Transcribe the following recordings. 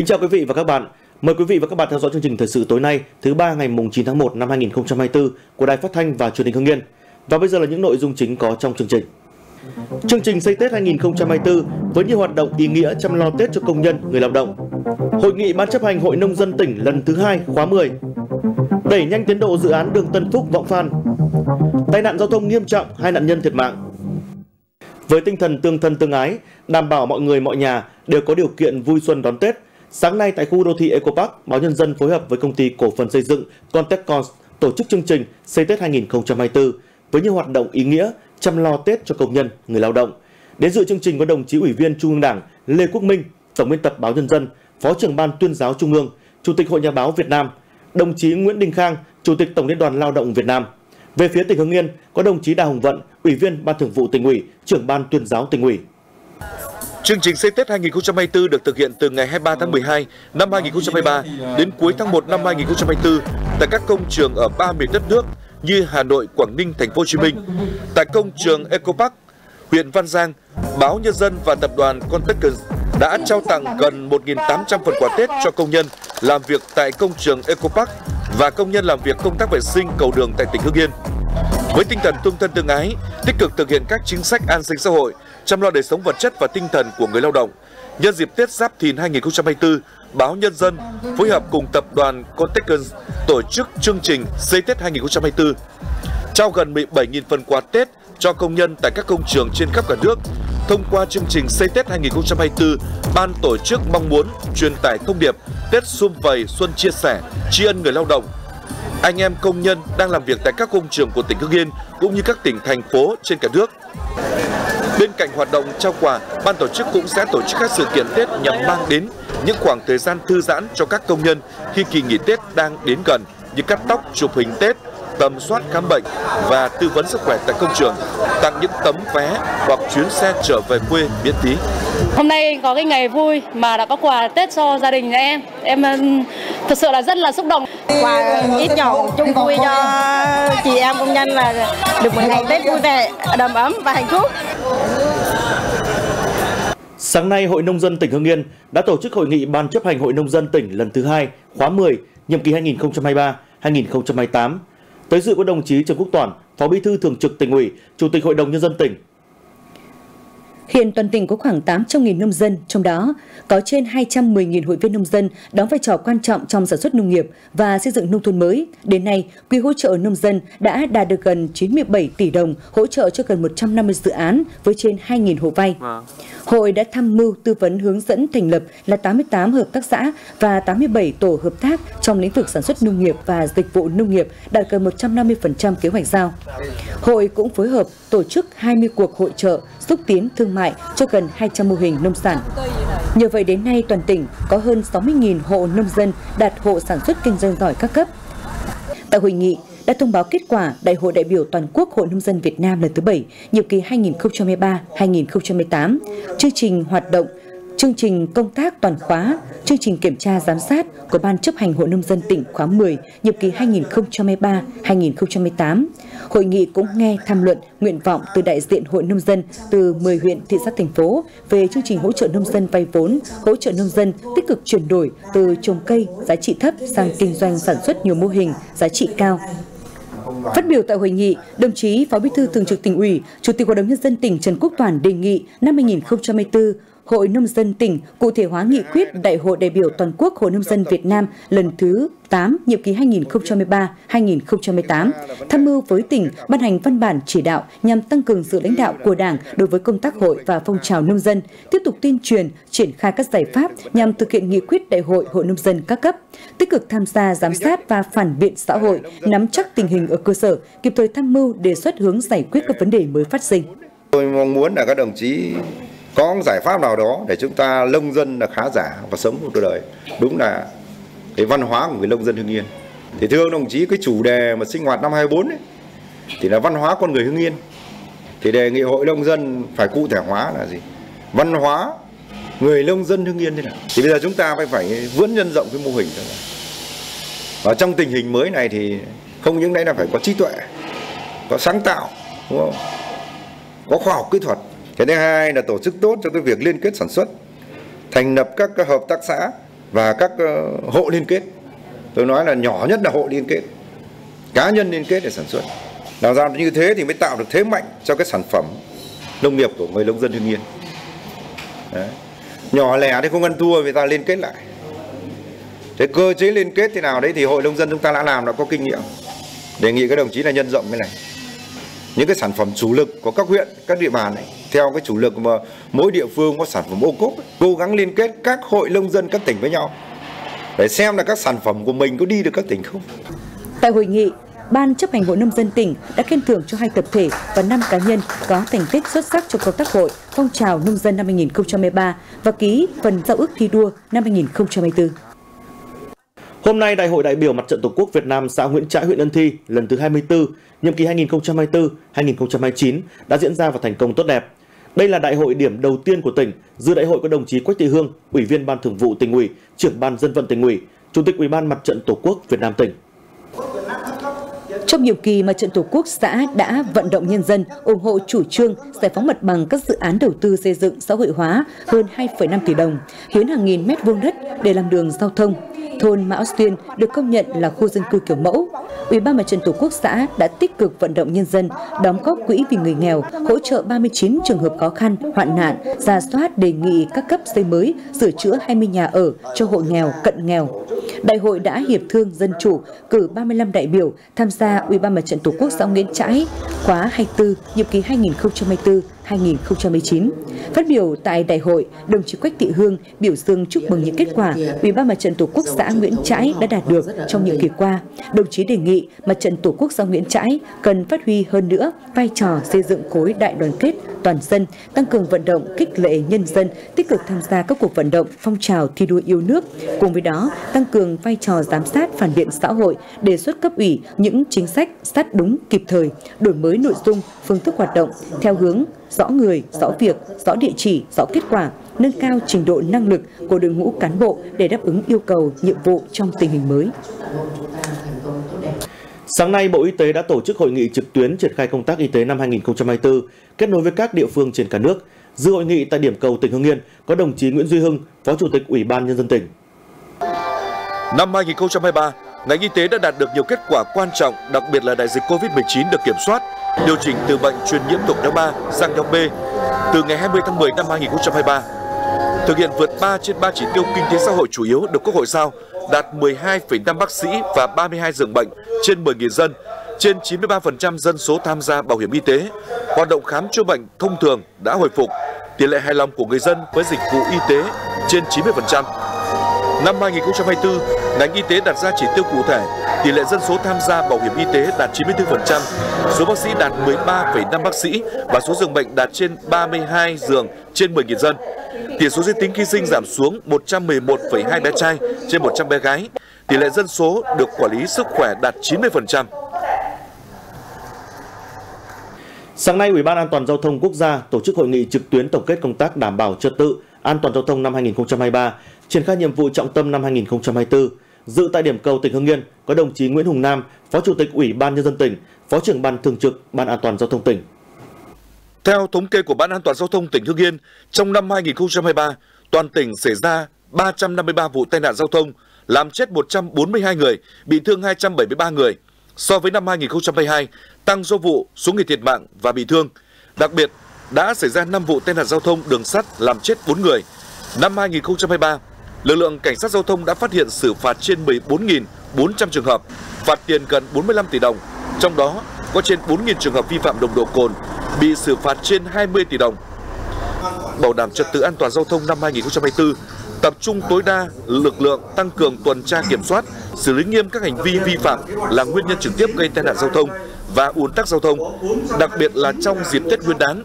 Kính chào quý vị và các bạn. Mời quý vị và các bạn theo dõi chương trình thời sự tối nay, thứ ba ngày mùng 9 tháng 1 năm 2024 của Đài Phát thanh và Truyền hình Hưng Yên. Và bây giờ là những nội dung chính có trong chương trình. Chương trình xây Tết 2024 với nhiều hoạt động ý nghĩa chăm lo Tết cho công nhân, người lao động. Hội nghị Ban chấp hành Hội nông dân tỉnh lần thứ hai khóa 10. Đẩy nhanh tiến độ dự án đường Tân Phúc Vọng Phan. Tai nạn giao thông nghiêm trọng, hai nạn nhân thiệt mạng. Với tinh thần tương thân tương ái, đảm bảo mọi người mọi nhà đều có điều kiện vui xuân đón Tết, sáng nay tại khu đô thị Eco Park, Báo Nhân dân phối hợp với công ty cổ phần xây dựng Contecons tổ chức chương trình Xây Tết 2024 với nhiều hoạt động ý nghĩa chăm lo Tết cho công nhân, người lao động. Đến dự chương trình có đồng chí Ủy viên Trung ương Đảng Lê Quốc Minh, Tổng biên tập Báo Nhân dân, Phó trưởng ban tuyên giáo Trung ương, Chủ tịch Hội Nhà báo Việt Nam, đồng chí Nguyễn Đình Khang, Chủ tịch Tổng liên đoàn Lao động Việt Nam. Về phía tỉnh Hưng Yên có đồng chí Đào Hồng Vận, Ủy viên Ban Thường vụ tỉnh ủy, trưởng ban tuyên giáo tỉnh ủy. Chương trình xây Tết 2024 được thực hiện từ ngày 23 tháng 12 năm 2023 đến cuối tháng 1 năm 2024 tại các công trường ở ba miền đất nước như Hà Nội, Quảng Ninh, Thành phố Hồ Chí Minh. Tại công trường Eco Park, huyện Văn Giang, Báo Nhân dân và tập đoàn Contecons đã trao tặng gần 1.800 phần quà Tết cho công nhân làm việc tại công trường Eco Park và công nhân làm việc công tác vệ sinh cầu đường tại tỉnh Hưng Yên. Với tinh thần tương thân tương ái, tích cực thực hiện các chính sách an sinh xã hội, chăm lo đời sống vật chất và tinh thần của người lao động. Nhân dịp Tết Giáp Thìn 2024, Báo Nhân dân phối hợp cùng tập đoàn Contecons tổ chức chương trình Xây Tết 2024, trao gần 17.000 phần quà Tết cho công nhân tại các công trường trên khắp cả nước. Thông qua chương trình Xây Tết 2024, ban tổ chức mong muốn truyền tải thông điệp Tết sum vầy xuân chia sẻ, tri ân người lao động, anh em công nhân đang làm việc tại các công trường của tỉnh Hưng Yên cũng như các tỉnh thành phố trên cả nước. Bên cạnh hoạt động trao quà, ban tổ chức cũng sẽ tổ chức các sự kiện Tết nhằm mang đến những khoảng thời gian thư giãn cho các công nhân khi kỳ nghỉ Tết đang đến gần như cắt tóc, chụp hình Tết, tầm soát khám bệnh và tư vấn sức khỏe tại công trường, tặng những tấm vé hoặc chuyến xe trở về quê miễn phí. Hôm nay có cái ngày vui mà đã có quà Tết cho gia đình nhà em. Em thật sự là rất là xúc động. Quà ít nhỏ chung vui cho chị em công nhân là được một ngày Tết vui vẻ, đầm ấm và hạnh phúc. Sáng nay, Hội Nông dân tỉnh Hưng Yên đã tổ chức hội nghị Ban chấp hành Hội Nông dân tỉnh lần thứ hai, khóa 10, nhiệm kỳ 2023-2028. Tới dự có đồng chí Trần Quốc Toản, Phó Bí thư Thường trực tỉnh ủy, Chủ tịch Hội đồng Nhân dân tỉnh. Hiện toàn tỉnh có khoảng 800.000 nông dân, trong đó có trên 210.000 hội viên nông dân đóng vai trò quan trọng trong sản xuất nông nghiệp và xây dựng nông thôn mới. Đến nay, quỹ hỗ trợ nông dân đã đạt được gần 97 tỷ đồng, hỗ trợ cho gần 150 dự án với trên 2.000 hộ vay. Vâng. Hội đã tham mưu tư vấn hướng dẫn thành lập là 88 hợp tác xã và 87 tổ hợp tác trong lĩnh vực sản xuất nông nghiệp và dịch vụ nông nghiệp, đạt gần 150% kế hoạch giao. Hội cũng phối hợp tổ chức 20 cuộc hội trợ xúc tiến thương mại cho gần 200 mô hình nông sản. Nhờ vậy đến nay toàn tỉnh có hơn 60.000 hộ nông dân đạt hộ sản xuất kinh doanh giỏi các cấp. Tại hội nghị đã thông báo kết quả Đại hội đại biểu toàn quốc Hội nông dân Việt Nam lần thứ 7, nhiệm kỳ 2023-2028, chương trình hoạt động chương trình công tác toàn khóa, chương trình kiểm tra giám sát của Ban chấp hành Hội Nông dân tỉnh khóa 10, nhiệm kỳ 2023-2028. Hội nghị cũng nghe tham luận nguyện vọng từ đại diện Hội Nông dân từ 10 huyện, thị xã, thành phố về chương trình hỗ trợ nông dân vay vốn, hỗ trợ nông dân tích cực chuyển đổi từ trồng cây giá trị thấp sang kinh doanh sản xuất nhiều mô hình giá trị cao, Phát biểu tại hội nghị, đồng chí Phó Bí thư Thường trực tỉnh ủy, Chủ tịch Hội đồng nhân dân tỉnh Trần Quốc Toản đề nghị năm 2024 Hội Nông dân tỉnh cụ thể hóa nghị quyết Đại hội đại biểu toàn quốc Hội Nông dân Việt Nam lần thứ 8, nhiệm kỳ 2013-2018, tham mưu với tỉnh ban hành văn bản chỉ đạo nhằm tăng cường sự lãnh đạo của Đảng đối với công tác hội và phong trào nông dân, tiếp tục tuyên truyền, triển khai các giải pháp nhằm thực hiện nghị quyết Đại hội Hội Nông dân các cấp, tích cực tham gia giám sát và phản biện xã hội, nắm chắc tình hình ở cơ sở, kịp thời tham mưu đề xuất hướng giải quyết các vấn đề mới phát sinh. Tôi mong muốn là các đồng chí có giải pháp nào đó để chúng ta nông dân là khá giả và sống một đời? Đúng là cái văn hóa của người nông dân Hưng Yên. Thì thưa đồng chí cái chủ đề mà sinh hoạt năm 24 ấy, thì là văn hóa con người Hưng Yên. Thì đề nghị hội nông dân phải cụ thể hóa là gì? Văn hóa người nông dân Hưng Yên thế nào? Thì bây giờ chúng ta phải phải vươn nhân rộng cái mô hình đó. Và trong tình hình mới này thì không những đấy là phải có trí tuệ có sáng tạo đúng không? Có khoa học kỹ thuật cái thứ hai là tổ chức tốt cho cái việc liên kết sản xuất, thành lập các hợp tác xã và các ờ, hộ liên kết. Tôi nói là nhỏ nhất là hộ liên kết, cá nhân liên kết để sản xuất. Làm ra như thế thì mới tạo được thế mạnh cho cái sản phẩm nông nghiệp của người nông dân hương yên. Đấy. nhỏ lẻ thì không ăn thua người ta liên kết lại. Thế cơ chế liên kết thế nào đấy thì hội nông dân chúng ta đã làm đã có kinh nghiệm. Đề nghị các đồng chí là nhân rộng cái này những cái sản phẩm chủ lực của các huyện các địa bàn này theo cái chủ lực mà mỗi địa phương có sản phẩm ô cốp cố gắng liên kết các hội nông dân các tỉnh với nhau để xem là các sản phẩm của mình có đi được các tỉnh không Tại hội nghị, Ban chấp hành Hội Nông dân tỉnh đã khen thưởng cho hai tập thể và 5 cá nhân có thành tích xuất sắc trong công tác hội phong trào nông dân năm 2013 và ký phần giao ước thi đua năm 2024. Hôm nay, Đại hội đại biểu Mặt trận Tổ quốc Việt Nam xã Nguyễn Trãi, huyện Ân Thi lần thứ 24, nhiệm kỳ 2024-2029 đã diễn ra và thành công tốt đẹp. Đây là đại hội điểm đầu tiên của tỉnh, dự đại hội có đồng chí Quách Thị Hương, Ủy viên Ban Thường vụ tỉnh ủy, trưởng Ban Dân vận tỉnh ủy, Chủ tịch Ủy ban Mặt trận Tổ quốc Việt Nam tỉnh. Trong nhiều kỳ, mà trận Tổ quốc xã đã vận động nhân dân ủng hộ chủ trương giải phóng mặt bằng các dự án đầu tư xây dựng xã hội hóa hơn 2,5 tỷ đồng, hiến hàng nghìn mét vuông đất để làm đường giao thông. Thôn Mão Xuyên được công nhận là khu dân cư kiểu mẫu. Ủy ban Mặt trận Tổ quốc xã đã tích cực vận động nhân dân đóng góp quỹ vì người nghèo, hỗ trợ 39 trường hợp khó khăn, hoạn nạn, ra soát đề nghị các cấp xây mới, sửa chữa 20 nhà ở cho hộ nghèo, cận nghèo. Đại hội đã hiệp thương dân chủ cử 35 đại biểu tham gia Ủy ban Mặt trận Tổ quốc xã Nguyễn Trãi khóa 24 nhiệm kỳ 2024-2019. Phát biểu tại đại hội, đồng chí Quách Thị Hương biểu dương chúc mừng những kết quả Ủy ban Mặt trận Tổ quốc xã Nguyễn Trãi đã đạt được trong những kỳ qua. Đồng chí đề nghị Mặt trận Tổ quốc xã Nguyễn Trãi cần phát huy hơn nữa vai trò xây dựng khối đại đoàn kết toàn dân, tăng cường vận động kích lệ nhân dân tích cực tham gia các cuộc vận động phong trào thi đua yêu nước. Cùng với đó, tăng cường vai trò giám sát phản biện xã hội, đề xuất cấp ủy những chính sách sát đúng kịp thời, đổi mới nội dung, phương thức hoạt động theo hướng rõ người, rõ việc, rõ địa chỉ, rõ kết quả, nâng cao trình độ năng lực của đội ngũ cán bộ để đáp ứng yêu cầu, nhiệm vụ trong tình hình mới. Sáng nay, Bộ Y tế đã tổ chức hội nghị trực tuyến triển khai công tác y tế năm 2024, kết nối với các địa phương trên cả nước. Dự hội nghị tại điểm cầu tỉnh Hưng Yên có đồng chí Nguyễn Duy Hưng, Phó Chủ tịch Ủy ban Nhân dân tỉnh. Năm 2023, ngành y tế đã đạt được nhiều kết quả quan trọng, đặc biệt là đại dịch Covid-19 được kiểm soát, điều chỉnh từ bệnh truyền nhiễm thuộc nhóm 3 sang nhóm B từ ngày 20 tháng 10 năm 2023. Thực hiện vượt 3 trên 3 chỉ tiêu kinh tế xã hội chủ yếu được Quốc hội giao, đạt 12,5 bác sĩ và 32 giường bệnh trên 10.000 dân, trên 93% dân số tham gia bảo hiểm y tế. Hoạt động khám chữa bệnh thông thường đã hồi phục, tỷ lệ hài lòng của người dân với dịch vụ y tế trên 90%. Năm 2024, ngành y tế đặt ra chỉ tiêu cụ thể, tỷ lệ dân số tham gia bảo hiểm y tế đạt 94%, số bác sĩ đạt 13,5 bác sĩ và số giường bệnh đạt trên 32 giường trên 10.000 dân. Tỷ số giới tính khi sinh giảm xuống 111,2 bé trai trên 100 bé gái. Tỷ lệ dân số được quản lý sức khỏe đạt 90%. Sáng nay, Ủy ban An toàn giao thông quốc gia tổ chức hội nghị trực tuyến tổng kết công tác đảm bảo trật tự an toàn giao thông năm 2023, triển khai nhiệm vụ trọng tâm năm 2024. Dự tại điểm cầu tỉnh Hưng Yên có đồng chí Nguyễn Hùng Nam, Phó Chủ tịch Ủy ban nhân dân tỉnh, Phó trưởng ban thường trực Ban An toàn giao thông tỉnh. Theo thống kê của Ban An toàn giao thông tỉnh Hưng Yên, trong năm 2023, toàn tỉnh xảy ra 353 vụ tai nạn giao thông, làm chết 142 người, bị thương 273 người. So với năm 2022, tăng số vụ, số người thiệt mạng và bị thương. Đặc biệt, đã xảy ra 5 vụ tai nạn giao thông đường sắt làm chết 4 người. Năm 2023, lực lượng cảnh sát giao thông đã phát hiện xử phạt trên 14.400 trường hợp, phạt tiền gần 45 tỷ đồng. Trong đó có trên 4.000 trường hợp vi phạm nồng độ cồn, bị xử phạt trên 20 tỷ đồng. Bảo đảm trật tự an toàn giao thông năm 2024, tập trung tối đa lực lượng tăng cường tuần tra kiểm soát, xử lý nghiêm các hành vi vi phạm là nguyên nhân trực tiếp gây tai nạn giao thông và ùn tắc giao thông, đặc biệt là trong dịp Tết Nguyên đán,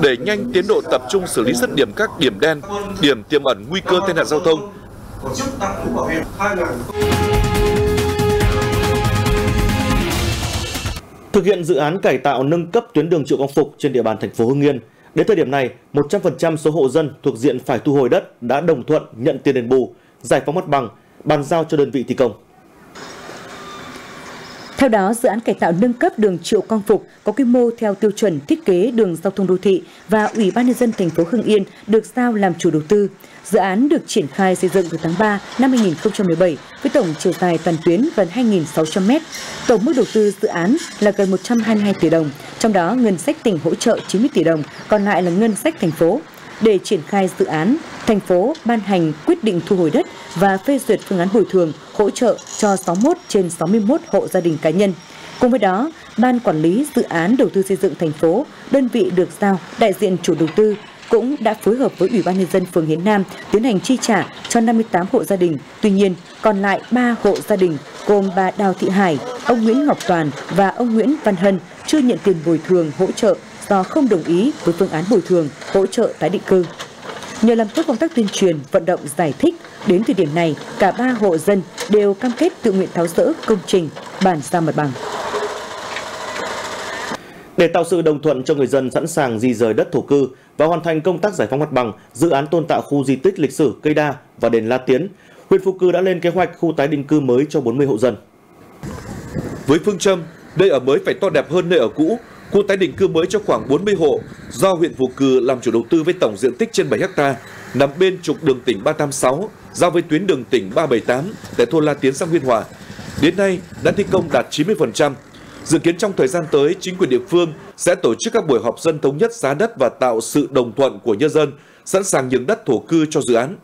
để nhanh tiến độ tập trung xử lý rứt điểm các điểm đen, điểm tiềm ẩn nguy cơ tai nạn giao thông. Thực hiện dự án cải tạo nâng cấp tuyến đường Triệu Quang Phục trên địa bàn thành phố Hưng Yên, đến thời điểm này, 100% số hộ dân thuộc diện phải thu hồi đất đã đồng thuận nhận tiền đền bù, giải phóng mặt bằng, bàn giao cho đơn vị thi công. Theo đó, dự án cải tạo nâng cấp đường Triệu Quang Phục có quy mô theo tiêu chuẩn thiết kế đường giao thông đô thị và Ủy ban nhân dân thành phố Hưng Yên được giao làm chủ đầu tư. Dự án được triển khai xây dựng từ tháng 3 năm 2017 với tổng chiều dài toàn tuyến gần 2.600 m. Tổng mức đầu tư dự án là gần 122 tỷ đồng, trong đó ngân sách tỉnh hỗ trợ 90 tỷ đồng, còn lại là ngân sách thành phố. Để triển khai dự án, thành phố ban hành quyết định thu hồi đất và phê duyệt phương án bồi thường hỗ trợ cho 61 trên 61 hộ gia đình cá nhân. Cùng với đó, Ban Quản lý Dự án Đầu tư xây dựng thành phố, đơn vị được giao đại diện chủ đầu tư cũng đã phối hợp với Ủy ban Nhân dân phường Hiến Nam tiến hành chi trả cho 58 hộ gia đình. Tuy nhiên, còn lại 3 hộ gia đình gồm bà Đào Thị Hải, ông Nguyễn Ngọc Toàn và ông Nguyễn Văn Hân chưa nhận tiền bồi thường hỗ trợ do không đồng ý với phương án bồi thường hỗ trợ tái định cư. Nhờ làm tốt công tác tuyên truyền, vận động giải thích, đến thời điểm này, cả ba hộ dân đều cam kết tự nguyện tháo rỡ công trình, bàn giao mặt bằng. Để tạo sự đồng thuận cho người dân sẵn sàng di rời đất thổ cư và hoàn thành công tác giải phóng mặt bằng, dự án tôn tạo khu di tích lịch sử Cây Đa và đền La Tiến, huyện Phú Cư đã lên kế hoạch khu tái định cư mới cho 40 hộ dân. Với phương châm, nơi ở mới phải to đẹp hơn nơi ở cũ, khu tái định cư mới cho khoảng 40 hộ do huyện Vũ Cừ làm chủ đầu tư với tổng diện tích trên 7 ha, nằm bên trục đường tỉnh 386, giao với tuyến đường tỉnh 378 tại thôn La Tiến, xã Nguyên Hòa. Đến nay đã thi công đạt 90%. Dự kiến trong thời gian tới, chính quyền địa phương sẽ tổ chức các buổi họp dân thống nhất giá đất và tạo sự đồng thuận của nhân dân, sẵn sàng nhường đất thổ cư cho dự án.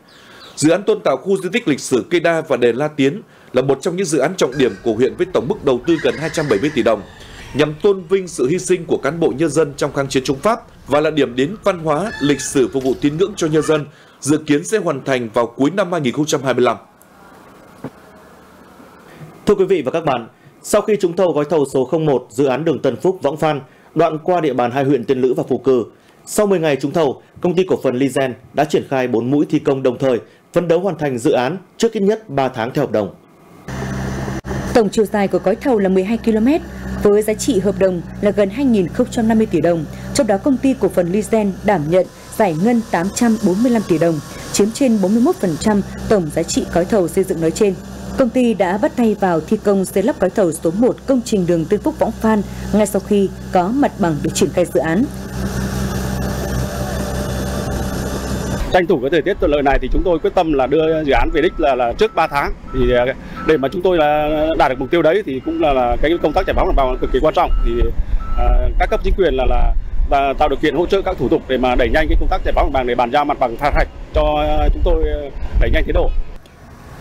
Dự án tôn tạo khu di tích lịch sử Cây Đa và đền La Tiến là một trong những dự án trọng điểm của huyện với tổng mức đầu tư gần 270 tỷ đồng, nhằm tôn vinh sự hy sinh của cán bộ nhân dân trong kháng chiến chống Pháp và là điểm đến văn hóa, lịch sử phục vụ tín ngưỡng cho nhân dân, dự kiến sẽ hoàn thành vào cuối năm 2025. Thưa quý vị và các bạn, sau khi trúng thầu gói thầu số 01 dự án đường Tân Phúc Võng Phan, đoạn qua địa bàn hai huyện Tiên Lữ và Phù Cử, sau 10 ngày trúng thầu, công ty cổ phần Lizen đã triển khai 4 mũi thi công đồng thời, phấn đấu hoàn thành dự án trước ít nhất 3 tháng theo hợp đồng. Tổng chiều dài của gói thầu là 12 km, với giá trị hợp đồng là gần 2.050 tỷ đồng, trong đó công ty cổ phần Lizen đảm nhận giải ngân 845 tỷ đồng, chiếm trên 41% tổng giá trị gói thầu xây dựng nói trên. Công ty đã bắt tay vào thi công xây lắp gói thầu số 1 công trình đường Tân Phúc Võng Phan ngay sau khi có mặt bằng để triển khai dự án. Tranh thủ cái thời tiết thuận lợi này thì chúng tôi quyết tâm là đưa dự án về đích là, là trước 3 tháng thì à, để mà chúng tôi là đạt được mục tiêu đấy thì cũng là, là cái công tác giải phóng mặt bằng cực kỳ quan trọng thì à, các cấp chính quyền là là và tạo điều kiện hỗ trợ các thủ tục để mà đẩy nhanh cái công tác giải phóng mặt bằng để bàn giao mặt bằng thay thạch cho à, chúng tôi à, đẩy nhanh tiến độ.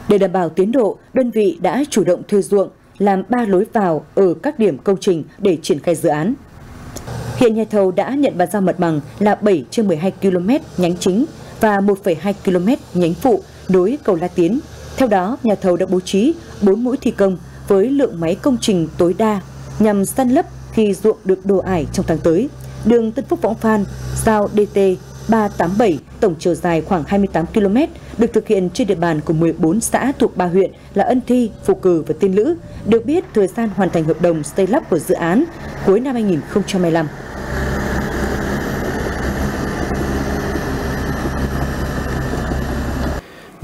Để đảm bảo tiến độ, đơn vị đã chủ động thuê ruộng, làm ba lối vào ở các điểm công trình để triển khai dự án. Hiện nhà thầu đã nhận bàn giao mặt bằng là 7 trên 12 km nhánh chính và 1,2 km nhánh phụ nối cầu La Tiến. Theo đó, nhà thầu đã bố trí 4 mũi thi công với lượng máy công trình tối đa nhằm săn lấp khi ruộng được đổ ải trong tháng tới. Đường Tân Phúc Võng Phan, giao DT 387 tổng chiều dài khoảng 28 km được thực hiện trên địa bàn của 14 xã thuộc ba huyện là Ân Thi, Phù Cử và Tiên Lữ. Được biết thời gian hoàn thành hợp đồng xây lắp của dự án cuối năm 2025.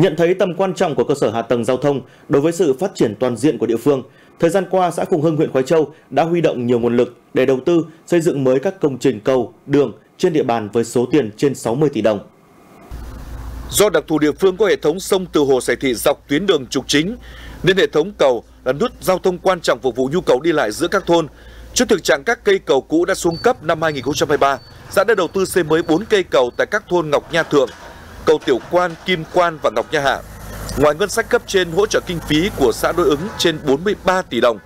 Nhận thấy tầm quan trọng của cơ sở hạ tầng giao thông đối với sự phát triển toàn diện của địa phương, thời gian qua xã Phùng Hưng huyện Khói Châu đã huy động nhiều nguồn lực để đầu tư xây dựng mới các công trình cầu, đường trên địa bàn với số tiền trên 60 tỷ đồng. Do đặc thù địa phương có hệ thống sông từ Hồ Sài Thị dọc tuyến đường trục chính, nên hệ thống cầu là nút giao thông quan trọng phục vụ nhu cầu đi lại giữa các thôn. Trước thực trạng các cây cầu cũ đã xuống cấp năm 2023, xã đã đầu tư xây mới 4 cây cầu tại các thôn Ngọc Nha Thượng, cầu Tiểu Quan, Kim Quan và Ngọc Nha Hạ. Ngoài ngân sách cấp trên hỗ trợ kinh phí của xã đối ứng trên 43 tỷ đồng.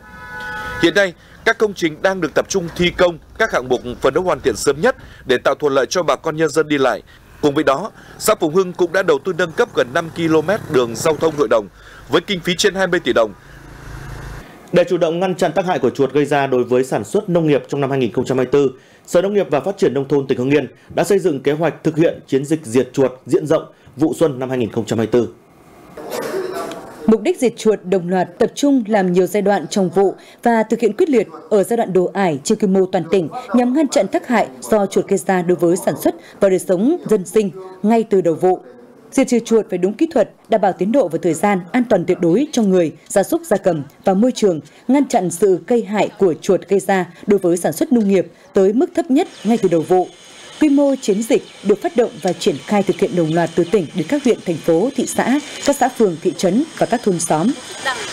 Hiện nay, các công trình đang được tập trung thi công các hạng mục phấn đấu hoàn thiện sớm nhất để tạo thuận lợi cho bà con nhân dân đi lại. Cùng với đó, xã Phùng Hưng cũng đã đầu tư nâng cấp gần 5 km đường giao thông nội đồng với kinh phí trên 20 tỷ đồng. Để chủ động ngăn chặn tác hại của chuột gây ra đối với sản xuất nông nghiệp trong năm 2024, Sở Nông nghiệp và Phát triển Nông thôn tỉnh Hưng Yên đã xây dựng kế hoạch thực hiện chiến dịch diệt chuột diện rộng vụ xuân năm 2024. Mục đích diệt chuột đồng loạt tập trung làm nhiều giai đoạn trong vụ và thực hiện quyết liệt ở giai đoạn đồ ải trên quy mô toàn tỉnh nhằm ngăn chặn tác hại do chuột gây ra đối với sản xuất và đời sống dân sinh ngay từ đầu vụ. Diệt trừ chuột phải đúng kỹ thuật, đảm bảo tiến độ và thời gian, an toàn tuyệt đối cho người, gia súc, gia cầm và môi trường, ngăn chặn sự gây hại của chuột gây ra đối với sản xuất nông nghiệp tới mức thấp nhất ngay từ đầu vụ. Quy mô chiến dịch được phát động và triển khai thực hiện đồng loạt từ tỉnh đến các huyện, thành phố, thị xã, các xã phường, thị trấn và các thôn xóm.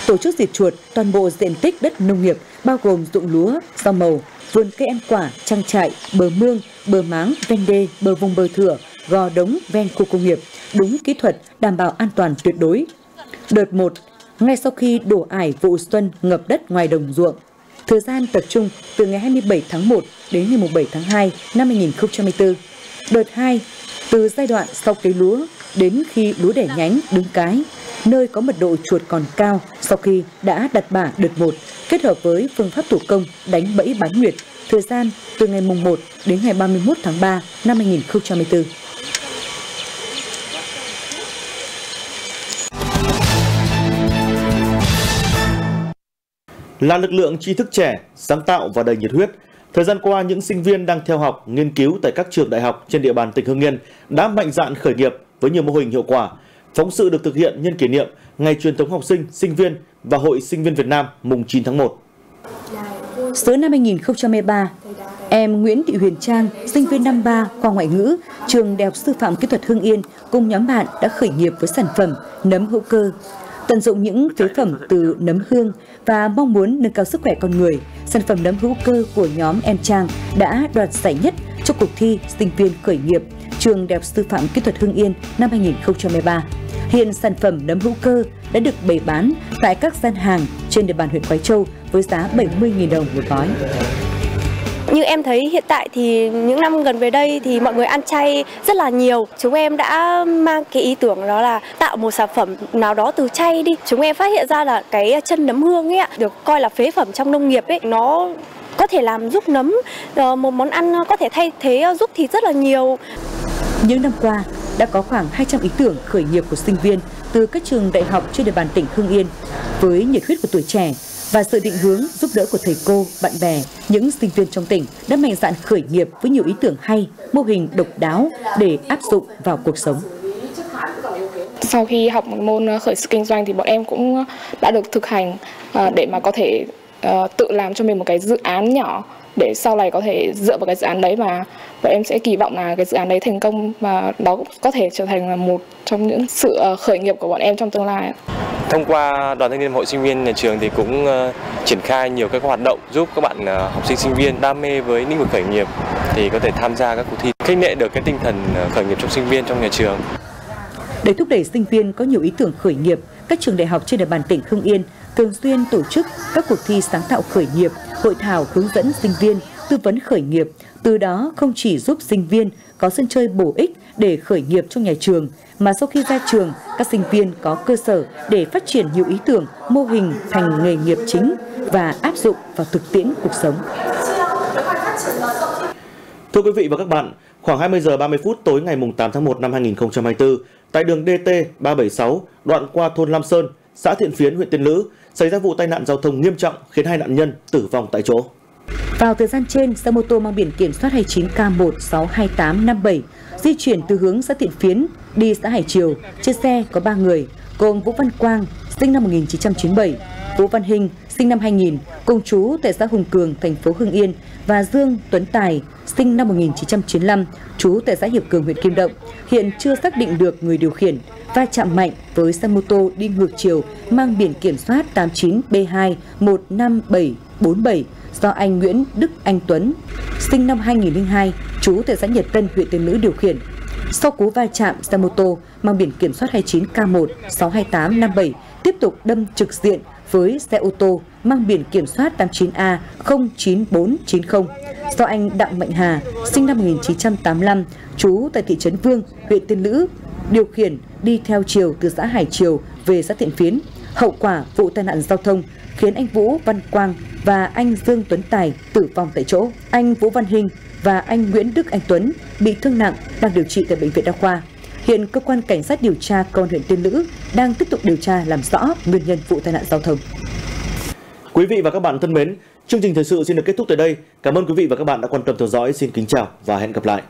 Tổ chức diệt chuột toàn bộ diện tích đất nông nghiệp bao gồm ruộng lúa, rau màu, vườn cây ăn quả, trang trại, bờ mương, bờ máng, ven đê, bờ vùng bờ thửa, gò đống ven khu công nghiệp, đúng kỹ thuật, đảm bảo an toàn tuyệt đối. Đợt 1, ngay sau khi đổ ải vụ xuân ngập đất ngoài đồng ruộng, thời gian tập trung từ ngày 27 tháng 1 đến ngày 7 tháng 2 năm 2024. Đợt 2, từ giai đoạn sau cấy lúa đến khi lúa đẻ nhánh đứng cái, nơi có mật độ chuột còn cao sau khi đã đặt bả đợt 1, kết hợp với phương pháp thủ công đánh bẫy bán nguyệt, thời gian từ ngày mùng 1 đến ngày 31 tháng 3 năm 2024. Là lực lượng tri thức trẻ, sáng tạo và đầy nhiệt huyết, thời gian qua những sinh viên đang theo học, nghiên cứu tại các trường đại học trên địa bàn tỉnh Hưng Yên đã mạnh dạn khởi nghiệp với nhiều mô hình hiệu quả. Phóng sự được thực hiện nhân kỷ niệm Ngày truyền thống học sinh, sinh viên và Hội Sinh viên Việt Nam mùng 9 tháng 1. Giữa năm 2023, em Nguyễn Thị Huyền Trang, sinh viên năm 3 khoa ngoại ngữ, trường Đại học Sư phạm Kỹ thuật Hưng Yên cùng nhóm bạn đã khởi nghiệp với sản phẩm nấm hữu cơ. Tận dụng những phế phẩm từ nấm hương và mong muốn nâng cao sức khỏe con người, sản phẩm nấm hữu cơ của nhóm em Trang đã đoạt giải nhất trong cuộc thi sinh viên khởi nghiệp trường Đại học Sư phạm Kỹ thuật Hưng Yên năm 2023. Hiện sản phẩm nấm hữu cơ đã được bày bán tại các gian hàng trên địa bàn huyện Quái Châu với giá 70.000 đồng một gói. Như em thấy hiện tại thì những năm gần về đây thì mọi người ăn chay rất là nhiều. Chúng em đã mang cái ý tưởng đó là tạo một sản phẩm nào đó từ chay đi. Chúng em phát hiện ra là cái chân nấm hương ấy được coi là phế phẩm trong nông nghiệp ấy, nó có thể làm giúp nấm ờ, một món ăn có thể thay thế ờ, giúp thịt rất là nhiều. Những năm qua, đã có khoảng 200 ý tưởng khởi nghiệp của sinh viên từ các trường đại học trên địa bàn tỉnh Hưng Yên. Với nhiệt huyết của tuổi trẻ và sự định hướng giúp đỡ của thầy cô, bạn bè, những sinh viên trong tỉnh đã mạnh dạn khởi nghiệp với nhiều ý tưởng hay, mô hình độc đáo để áp dụng vào cuộc sống. Sau khi học một môn ờ, khởi sự kinh doanh thì bọn em cũng ờ, đã được thực hành ờ, để mà có thể tự làm cho mình một cái dự án nhỏ để sau này có thể dựa vào cái dự án đấy mà bọn em sẽ kỳ vọng là cái dự án đấy thành công và đó có thể trở thành là một trong những sự khởi nghiệp của bọn em trong tương lai. Thông qua đoàn thanh niên hội sinh viên nhà trường thì cũng ờ, triển khai nhiều các hoạt động giúp các bạn ờ, học sinh sinh viên đam mê với lĩnh vực khởi nghiệp thì có thể tham gia các cuộc thi khích lệ được cái tinh thần ờ, khởi nghiệp trong sinh viên trong nhà trường. Để thúc đẩy sinh viên có nhiều ý tưởng khởi nghiệp, các trường đại học trên địa bàn tỉnh Hưng Yên thường xuyên tổ chức các cuộc thi sáng tạo khởi nghiệp, hội thảo hướng dẫn sinh viên tư vấn khởi nghiệp, từ đó không chỉ giúp sinh viên có sân chơi bổ ích để khởi nghiệp trong nhà trường, mà sau khi ra trường, các sinh viên có cơ sở để phát triển nhiều ý tưởng, mô hình thành nghề nghiệp chính và áp dụng vào thực tiễn cuộc sống. Thưa quý vị và các bạn, khoảng 20 giờ 30 phút tối ngày 8 tháng 1 năm 2024, tại đường DT 376, đoạn qua thôn Lam Sơn, xã Thiện Phiến, huyện Tiên Lữ, xảy ra vụ tai nạn giao thông nghiêm trọng khiến hai nạn nhân tử vong tại chỗ. Vào thời gian trên, xe mô tô mang biển kiểm soát 29K162857 di chuyển từ hướng xã Thiện Phiến đi xã Hải Triều. Trên xe có 3 người, gồm Vũ Văn Quang, sinh năm 1997, Vũ Văn Hình, sinh năm 2000, cùng chú tại xã Hùng Cường, thành phố Hưng Yên và Dương Tuấn Tài, sinh năm 1995, trú tại xã Hiệp Cường, huyện Kim Động, hiện chưa xác định được người điều khiển, va chạm mạnh với xe mô tô đi ngược chiều mang biển kiểm soát 89B2 15747 do anh Nguyễn Đức Anh Tuấn, sinh năm 2002, trú tại xã Nhật Tân, huyện Tiên Lữ điều khiển. Sau cú va chạm, xe mô tô mang biển kiểm soát 29K1 62857 tiếp tục đâm trực diện với xe ô tô mang biển kiểm soát 89A 09490 do anh Đặng Mạnh Hà, sinh năm 1985, trú tại thị trấn Vương, huyện Tiên Lữ, điều khiển đi theo chiều từ xã Hải Triều về xã Thiện Phiến. Hậu quả vụ tai nạn giao thông khiến anh Vũ Văn Quang và anh Dương Tuấn Tài tử vong tại chỗ. Anh Vũ Văn Hình và anh Nguyễn Đức Anh Tuấn bị thương nặng đang điều trị tại bệnh viện đa khoa. Hiện cơ quan cảnh sát điều tra công an huyện Tiên Lữ đang tiếp tục điều tra làm rõ nguyên nhân vụ tai nạn giao thông. Quý vị và các bạn thân mến, chương trình thời sự xin được kết thúc tại đây. Cảm ơn quý vị và các bạn đã quan tâm theo dõi. Xin kính chào và hẹn gặp lại.